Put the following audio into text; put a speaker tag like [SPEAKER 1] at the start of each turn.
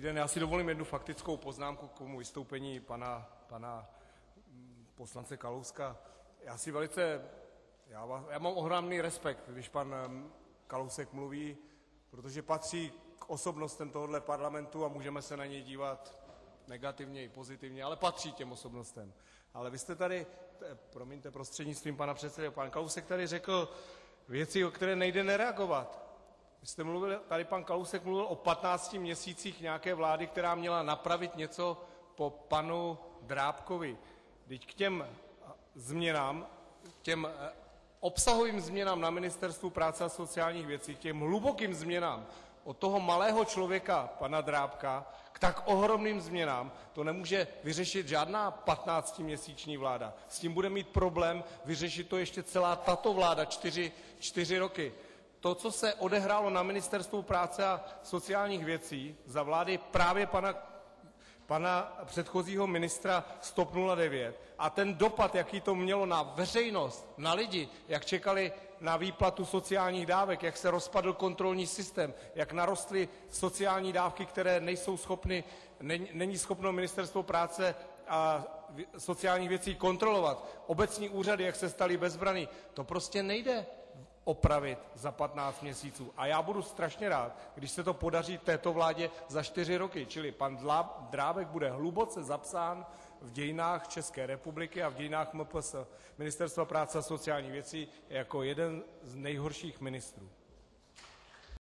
[SPEAKER 1] Den, já si dovolím jednu faktickou poznámku k tomu vystoupení pana, pana poslance Kalouska. Já si velice, já, vás, já mám ohromný respekt, když pan Kalousek mluví, protože patří k osobnostem tohoto parlamentu a můžeme se na něj dívat negativně i pozitivně, ale patří těm osobnostem. Ale vy jste tady, promiňte, prostřednictvím pana předsedy, pan Kalousek tady řekl věci, o které nejde nereagovat. Tady pan Kalousek mluvil o 15 měsících nějaké vlády, která měla napravit něco po panu Drábkovi. Vždyť k těm změnám, k těm obsahovým změnám na Ministerstvu práce a sociálních věcí, k těm hlubokým změnám od toho malého člověka, pana Drábka, k tak ohromným změnám, to nemůže vyřešit žádná 15měsíční vláda. S tím bude mít problém vyřešit to ještě celá tato vláda čtyři roky. To, co se odehrálo na Ministerstvu práce a sociálních věcí za vlády právě pana, předchozího ministra z TOP 09 a ten dopad, jaký to mělo na veřejnost, na lidi, jak čekali na výplatu sociálních dávek, jak se rozpadl kontrolní systém, jak narostly sociální dávky, které nejsou schopny, není, není schopno Ministerstvo práce a sociálních věcí kontrolovat, obecní úřady, jak se staly bezbraný, to prostě nejde opravit za 15 měsíců. A já budu strašně rád, když se to podaří této vládě za čtyři roky. Čili pan Drábek bude hluboce zapsán v dějinách České republiky a v dějinách MPS, Ministerstva práce a sociálních věcí, jako jeden z nejhorších ministrů.